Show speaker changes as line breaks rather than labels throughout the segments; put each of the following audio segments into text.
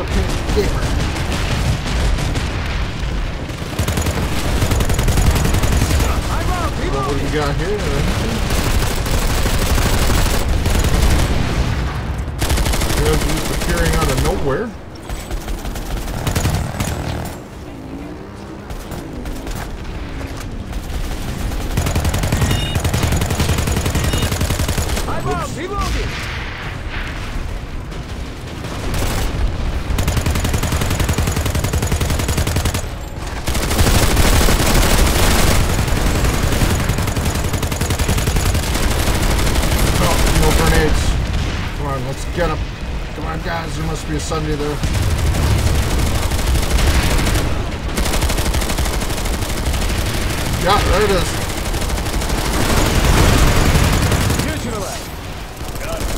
4K gamer. What do we got here? Just appearing out of nowhere. Be a Sunday there. Yeah, there it is.
Neutralized. Got it.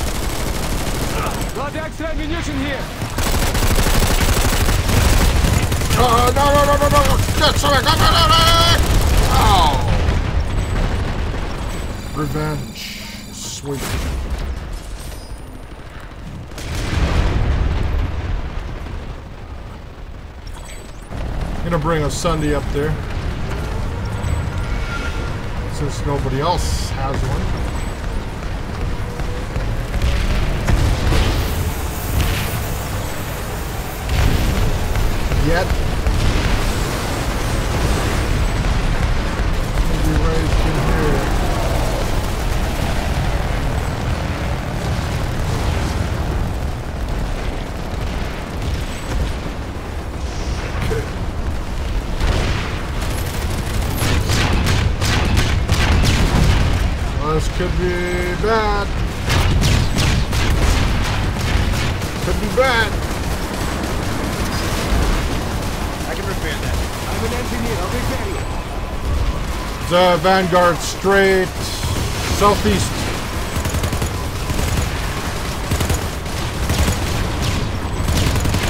Got extra ammunition here.
Uh, no, no, no, no, no. Get something. Come on, Oh. Revenge. Sweet. Gonna bring a Sunday up there. Since nobody else has one. Yet. Could be bad. Could be bad.
I can repair that. I'm an engineer. I'll repair you.
The Vanguard straight southeast.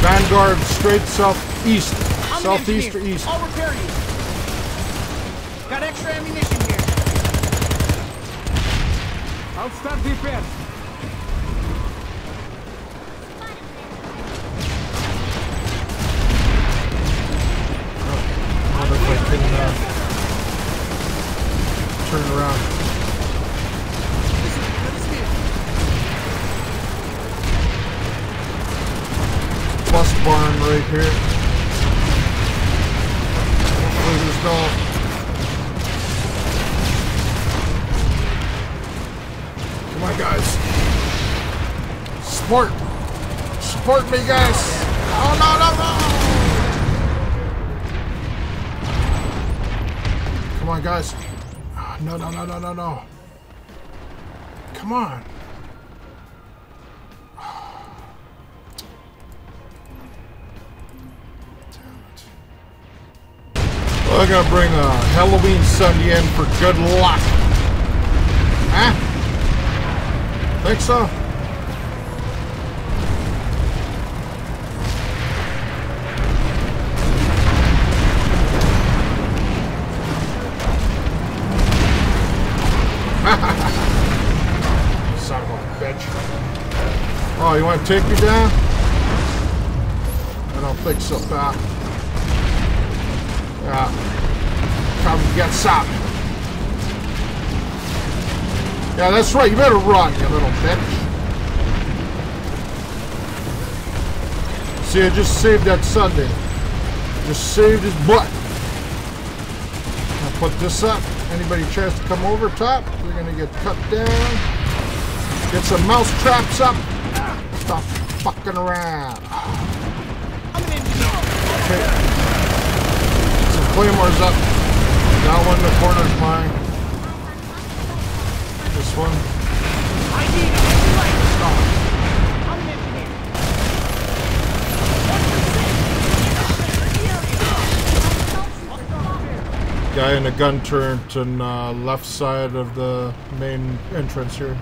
Vanguard straight southeast.
I'm
southeast or east.
I'll repair you. Got extra ammunition here.
I'll start
I can uh, turn around. Plus barn right here. Hopefully there's Support. Support me, guys. Oh, no, no, no. Come on, guys. Ah, no, no, no, no, no, no. Come on. Well, I'm gonna bring a Halloween Sunday in for good luck. Huh? Think so? To take me down? I don't think so, pal. Yeah. Come get some. Yeah, that's right. You better run, you little bitch. See, I just saved that Sunday. Just saved his butt. I'll put this up. Anybody tries to come over top, we're going to get cut down. Get some mouse traps up. Stop fucking around. Okay. Some claymores up. That one in the corner's mine this one. I need Guy in a gun turret on uh, left side of the main entrance here.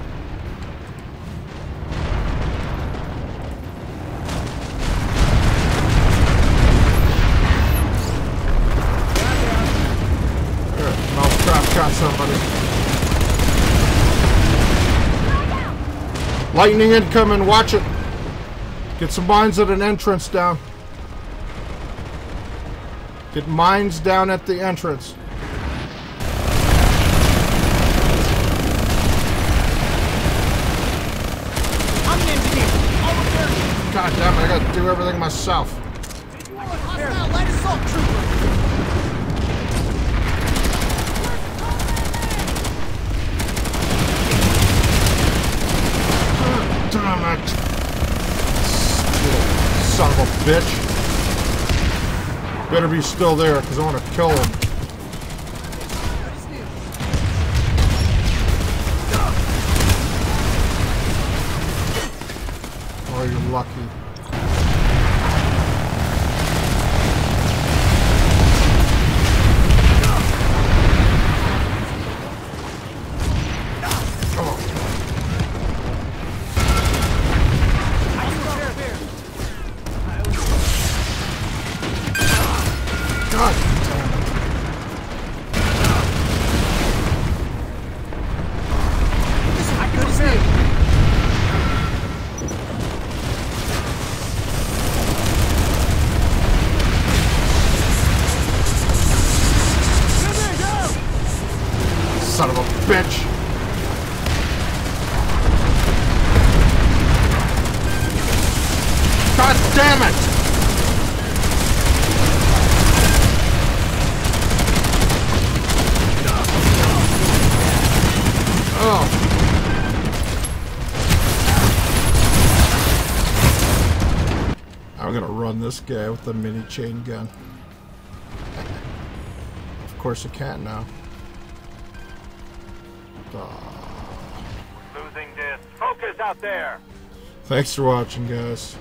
Somebody. Lightning incoming, watch it. Get some mines at an entrance down. Get mines down at the entrance.
I'm an engineer. I'll repair you.
God damn it, I gotta do everything myself. Son of a bitch. Better be still there, because I want to kill him. Oh, you're lucky. Bitch. God damn it! Oh. I'm gonna run this guy with the mini chain gun. Of course I can't now.
Losing this. Focus out there.
Thanks for watching, guys.